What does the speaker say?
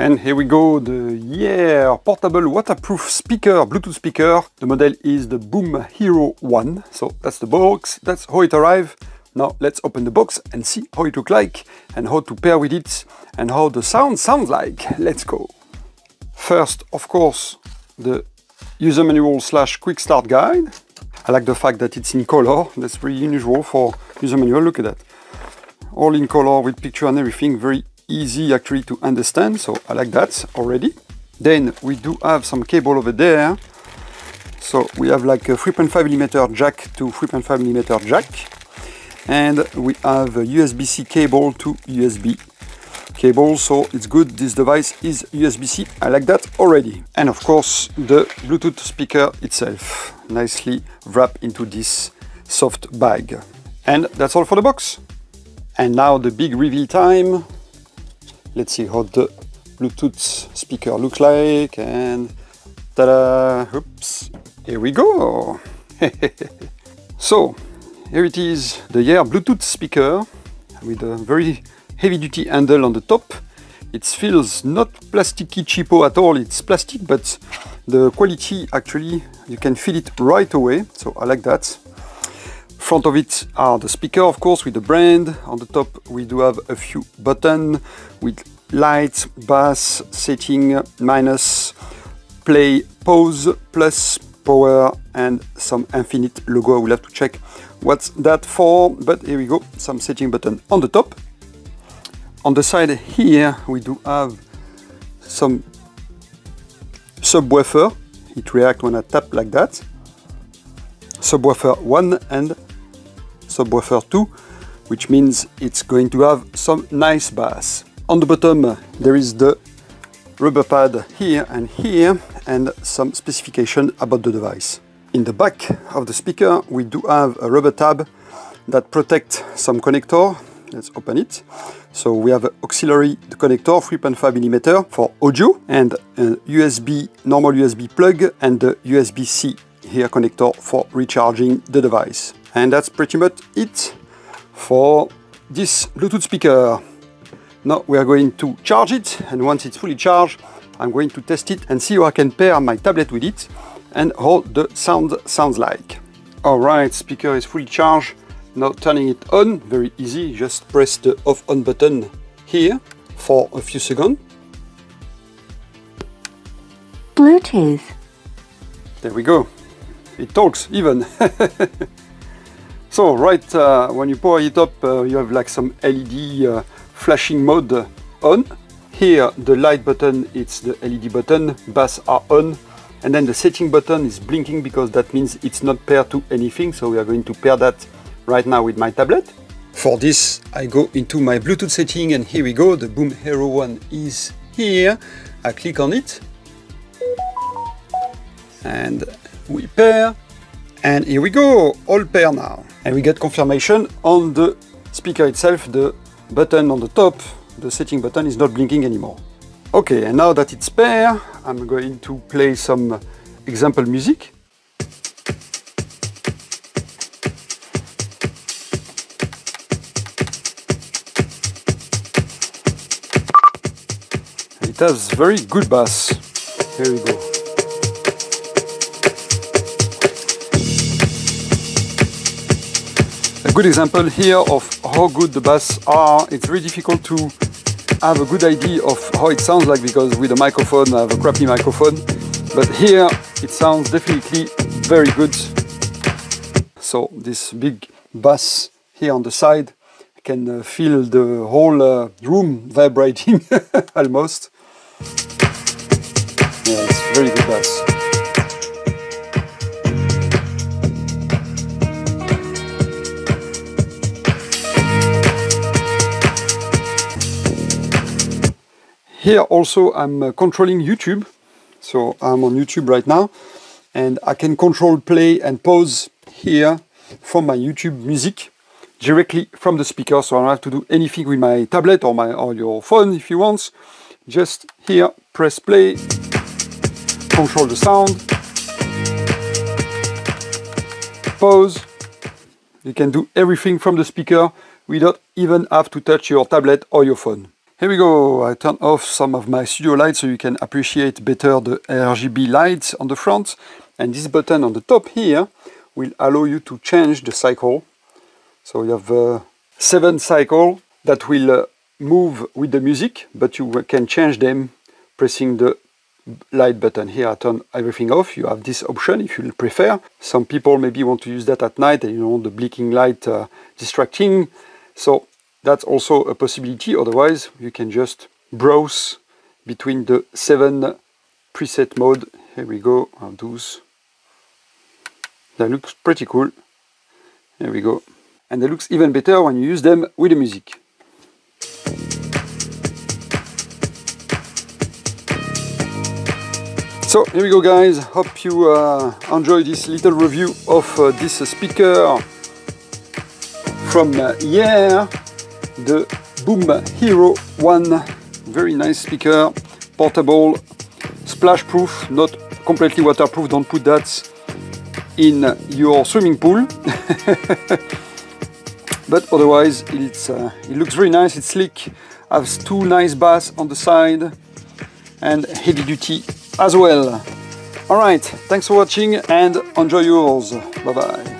And here we go, the YIER portable waterproof speaker, Bluetooth speaker. The model is the Boom Hero 1. So that's the box, that's how it arrived. Now let's open the box and see how it looks like and how to pair with it and how the sound sounds like. Let's go. First, of course, the user manual slash quick start guide. I like the fact that it's in color. That's very unusual for user manual. Look at that. All in color with picture and everything. Very easy actually to understand, so I like that already. Then we do have some cable over there. So we have like a 3.5 millimeter jack to 3.5 millimeter jack. And we have a USB-C cable to USB cable, so it's good this device is USB-C. I like that already. And of course the Bluetooth speaker itself, nicely wrapped into this soft bag. And that's all for the box. And now the big reveal time. Let's see how the Bluetooth speaker looks like and ta-da, oops, here we go. so, here it is, the YIER Bluetooth speaker with a very heavy duty handle on the top. It feels not plasticky cheapo at all, it's plastic, but the quality actually, you can feel it right away, so I like that. Front of it are the speaker, of course, with the brand. On the top, we do have a few buttons with light, bass, setting, minus, play, pause, plus, power, and some infinite logo. I will have to check what's that for, but here we go, some setting button on the top. On the side here, we do have some subwoofer. It reacts when I tap like that. Subwoofer 1 and subwoofer 2, which means it's going to have some nice bass. On the bottom there is the rubber pad here and here and some specification about the device. In the back of the speaker we do have a rubber tab that protects some connector. Let's open it. So we have an auxiliary connector 3.5 millimeter for audio and a USB, normal USB plug and the USB-C here connector for recharging the device. And that's pretty much it for this Bluetooth speaker. Now we are going to charge it and once it's fully charged I'm going to test it and see how I can pair my tablet with it and how the sound sounds like. Alright, speaker is fully charged. Now turning it on, very easy, just press the off on button here for a few seconds. Bluetooth. There we go. It talks even. So right uh, when you power it up, uh, you have like some LED uh, flashing mode on. Here the light button, it's the LED button, bass are on. And then the setting button is blinking because that means it's not paired to anything. So we are going to pair that right now with my tablet. For this, I go into my Bluetooth setting and here we go. The Boom Hero 1 is here. I click on it and we pair and here we go, all pair now. And we get confirmation on the speaker itself, the button on the top, the setting button is not blinking anymore. Okay, and now that it's pair, I'm going to play some example music. It has very good bass. Here we go. A good example here of how good the bass are. It's very difficult to have a good idea of how it sounds like because with a microphone I have a crappy microphone. But here it sounds definitely very good. So this big bass here on the side I can uh, feel the whole uh, room vibrating almost. Yeah it's very good bass Here also I'm uh, controlling YouTube. So I'm on YouTube right now and I can control play and pause here from my YouTube music directly from the speaker. So I don't have to do anything with my tablet or my or your phone if you want. Just here, press play, control the sound, pause. You can do everything from the speaker without even have to touch your tablet or your phone. Here we go, I turn off some of my studio lights so you can appreciate better the RGB lights on the front. And this button on the top here will allow you to change the cycle. So you have uh, seven cycle that will uh, move with the music, but you can change them pressing the light button. Here I turn everything off. You have this option if you prefer. Some people maybe want to use that at night and you don't want the blinking light uh, distracting. So that's also a possibility. Otherwise, you can just browse between the seven preset mode. Here we go, I'll those. That looks pretty cool. There we go. And it looks even better when you use them with the music. So here we go guys, hope you uh, enjoy this little review of uh, this speaker from uh, yeah the Boom Hero 1. Very nice speaker, portable, splash proof, not completely waterproof, don't put that in your swimming pool. but otherwise it's, uh, it looks very nice, it's sleek, has two nice bass on the side and heavy duty as well. Alright, thanks for watching and enjoy yours. Bye bye.